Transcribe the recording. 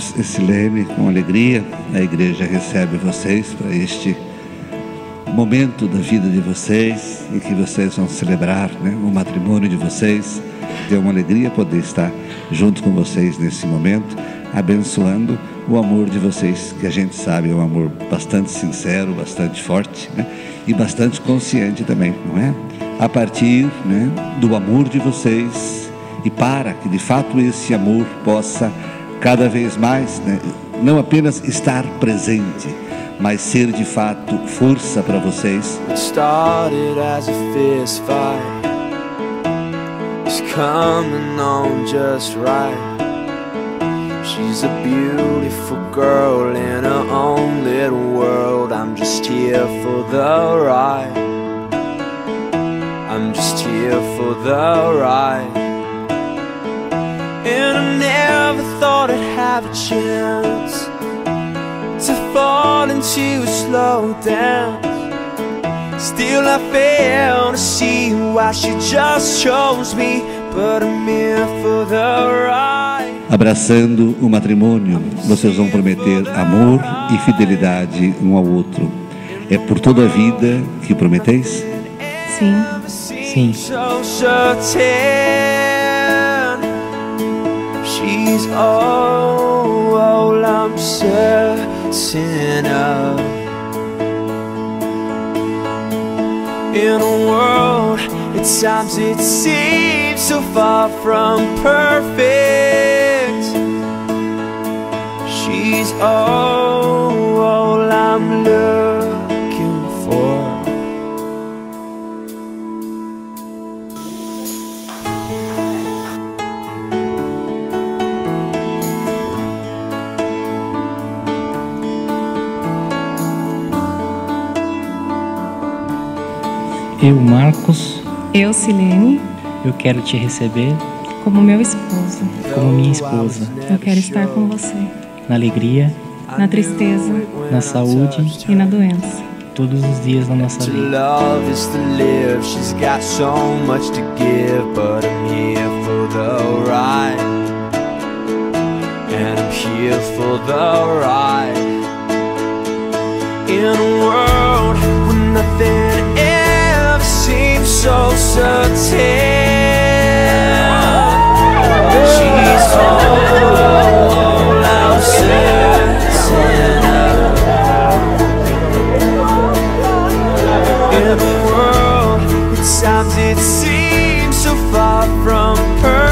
Marcos e Silene, com alegria, a igreja recebe vocês para este momento da vida de vocês e que vocês vão celebrar né, o matrimônio de vocês. É uma alegria poder estar junto com vocês nesse momento, abençoando o amor de vocês, que a gente sabe é um amor bastante sincero, bastante forte né, e bastante consciente também, não é? A partir né, do amor de vocês e para que de fato esse amor possa cada vez mais né, não apenas estar presente, mas ser de fato força para vocês. Coming on just right. She's a beautiful girl in her own little world. I'm just here for the ride. I'm just here for the ride. And I never thought I'd have a chance to fall into a slow dance. Still, I fail to see why she just chose me, but I'm here for the ride. Abraçando o matrimônio, vocês vão prometer amor e fidelidade um ao outro. É por toda a vida que prometeis? Sim. Sim. She's all, all I'm certain of. In a world, at times it seems so far from perfect. She's all, Eu, Marcos, Eu, Silene, eu quero te receber como meu esposo, como minha esposa, eu quero estar com você, na alegria, na tristeza na saúde, e na doença. todos os dias da nossa vida. love is to live. She's got so much to give, but I'm here for the ride. And I'm here for the ride. It seems so far from perfect.